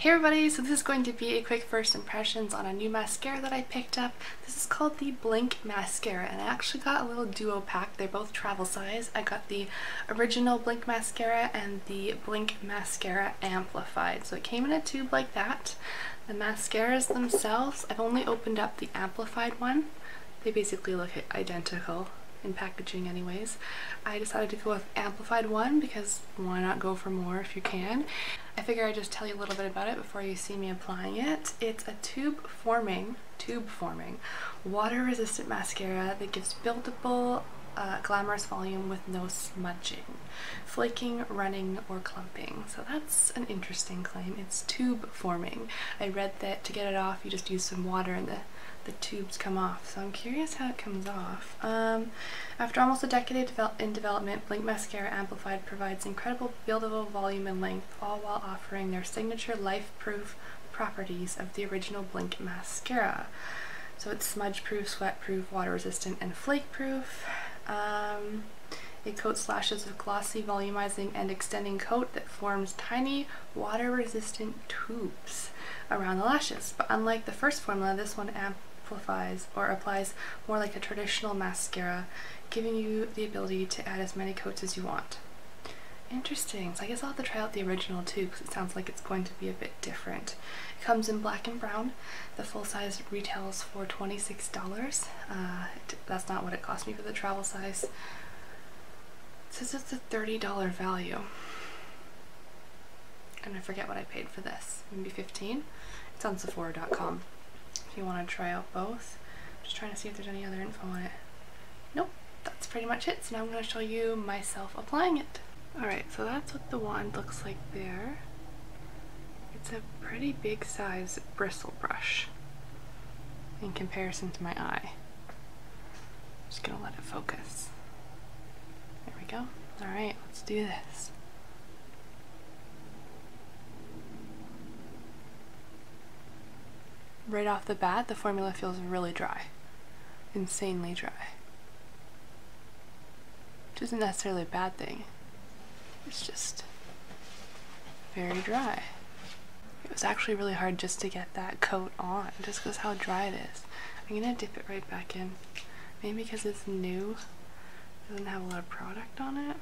Hey everybody, so this is going to be a quick first impressions on a new mascara that I picked up. This is called the Blinc Mascara and I actually got a little duo pack. They're both travel size. I got the original Blinc Mascara and the Blinc Mascara Amplified. So it came in a tube like that. The mascaras themselves, I've only opened up the Amplified one. They basically look identical in packaging anyways. I decided to go with Amplified one because why not go for more if you can. I figure I'd just tell you a little bit about it before you see me applying it. It's a tube forming, tube forming, water resistant mascara that gives buildable uh, glamorous volume with no smudging, flaking, running, or clumping. So that's an interesting claim. It's tube forming. I read that to get it off you just use some water in the the tubes come off. So I'm curious how it comes off. Um, after almost a decade in development, Blinc Mascara Amplified provides incredible buildable volume and length, all while offering their signature life-proof properties of the original Blinc Mascara. So it's smudge-proof, sweat-proof, water-resistant, and flake-proof. Um, it coats lashes with glossy, volumizing, and extending coat that forms tiny, water-resistant tubes around the lashes. But unlike the first formula, this one amp amplifies or applies more like a traditional mascara, giving you the ability to add as many coats as you want. Interesting. So I guess I'll have to try out the original too because it sounds like it's going to be a bit different. It comes in black and brown. The full size retails for $26. Uh, that's not what it cost me for the travel size. It says it's a $30 value. And I forget what I paid for this. Maybe 15 It's on Sephora.com if you want to try out both. just trying to see if there's any other info on it. Nope, that's pretty much it. So now I'm going to show you myself applying it. Alright, so that's what the wand looks like there. It's a pretty big size bristle brush in comparison to my eye. I'm Just gonna let it focus. There we go. Alright, let's do this. Right off the bat, the formula feels really dry. Insanely dry. Which isn't necessarily a bad thing. It's just very dry. It was actually really hard just to get that coat on, just because how dry it is. I'm gonna dip it right back in. Maybe because it's new, doesn't have a lot of product on it.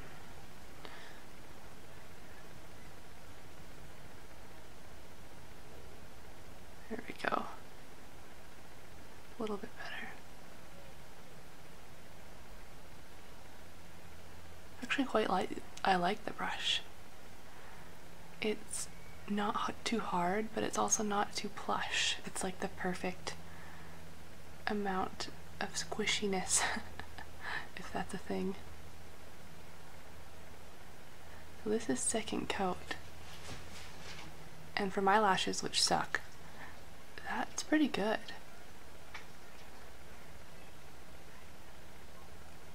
There we go a little bit better. Actually quite like I like the brush. It's not too hard, but it's also not too plush. It's like the perfect amount of squishiness, if that's a thing. So this is second coat. And for my lashes, which suck, that's pretty good.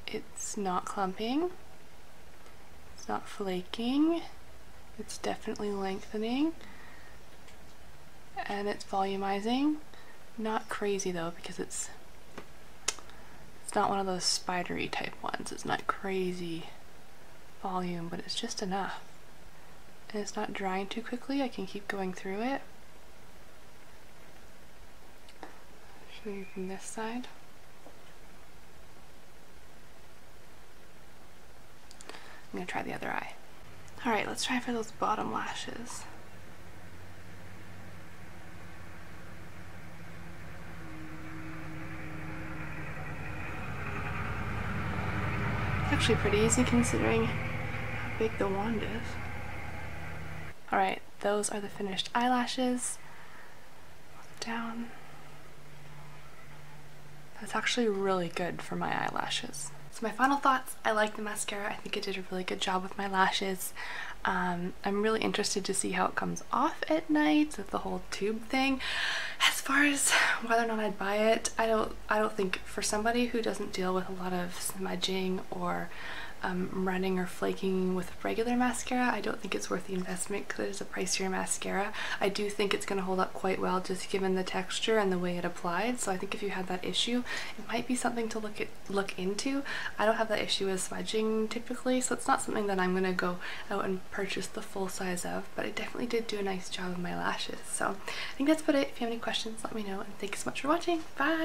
It's not clumping. It's not flaking. It's definitely lengthening. And it's volumizing. Not crazy though because it's it's not one of those spidery type ones. It's not crazy volume, but it's just enough. And it's not drying too quickly. I can keep going through it. Show you from this side. I'm gonna try the other eye. Alright, let's try for those bottom lashes. It's actually pretty easy considering how big the wand is. Alright, those are the finished eyelashes. Down. That's actually really good for my eyelashes. So my final thoughts, I like the mascara. I think it did a really good job with my lashes. Um, I'm really interested to see how it comes off at night with the whole tube thing. As far as whether or not I'd buy it, I don't I don't think for somebody who doesn't deal with a lot of smudging or um, running or flaking with regular mascara, I don't think it's worth the investment because it is a pricier mascara. I do think it's going to hold up quite well just given the texture and the way it applied. So I think if you had that issue, it might be something to look at look into. I don't have that issue with smudging typically, so it's not something that I'm going to go out and purchase the full size of, but it definitely did do a nice job of my lashes. So I think that's about it. If you have any questions, let me know, and thank you so much for watching. Bye!